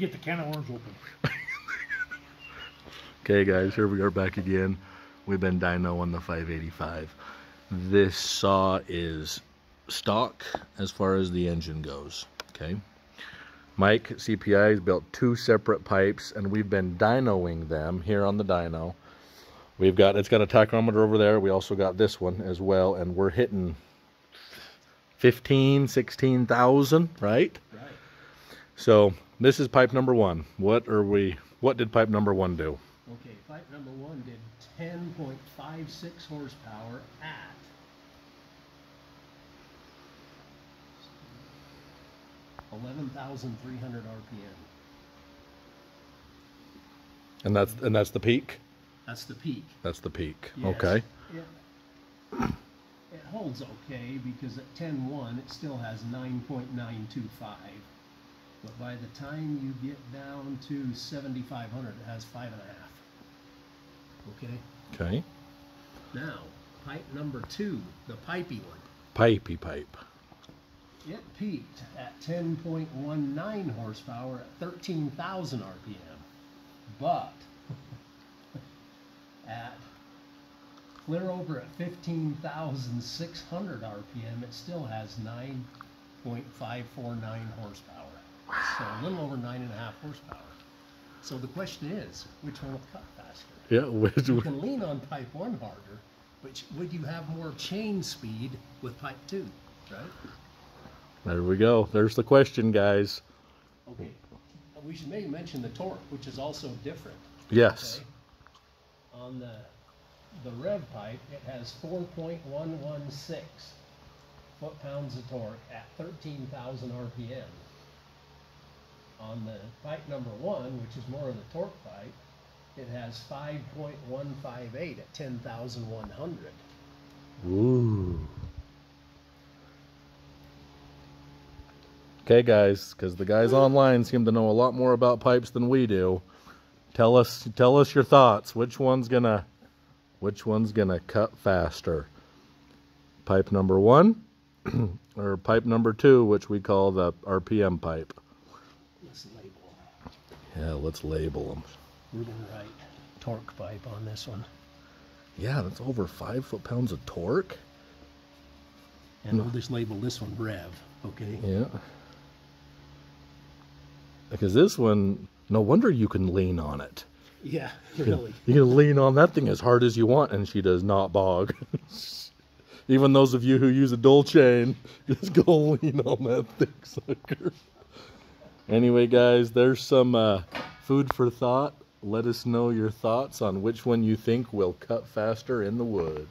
Get the can of worms open. Okay guys, here we are back again. We've been dyno on the 585. This saw is stock as far as the engine goes, okay? Mike CPI has built two separate pipes and we've been dynoing them here on the dyno. We've got, it's got a tachometer over there. We also got this one as well and we're hitting 15, 16,000, right? Right. So this is pipe number one. What are we, what did pipe number one do? Okay, pipe number one did 10.56 horsepower at eleven thousand three hundred RPM. And that's and that's the peak. That's the peak. That's the peak. Yes. Okay. It, it holds okay because at ten one it still has 9.925. But by the time you get down to seventy five hundred, it has five and a half. Okay, Okay. now pipe number two, the pipey one. Pipey pipe. It peaked at 10.19 horsepower at 13,000 RPM, but at clear over at 15,600 RPM, it still has 9.549 horsepower. So a little over nine and a half horsepower. So the question is, which one will cut faster? Yeah, which, You can lean on pipe one harder, but would you have more chain speed with pipe two, right? there we go. There's the question, guys. Okay, we should maybe mention the torque, which is also different. Yes. okay? On the, the rev pipe, it has four point one one six foot-pounds of torque at thirteen thousand RPM. On the pipe number one, which is more of the torque pipe, it has five point one five eight at ten thousand one hundred. Ooh. Okay, guys, because the guys online seem to know a lot more about pipes than we do. Tell us, tell us your thoughts. Which one's gonna, which one's gonna cut faster? Pipe number one, or pipe number two, which we call the RPM pipe. Yeah, let's label them. We're gonna torque pipe on this one. Yeah, that's over five foot pounds of torque. And we'll hmm. just label this one rev, okay? Yeah. Because this one, no wonder you can lean on it. Yeah, really. You can lean on that thing as hard as you want, and she does not bog. Even those of you who use a dual chain, just go lean on that thing, sucker. Anyway, guys, there's some uh, food for thought. Let us know your thoughts on which one you think will cut faster in the wood.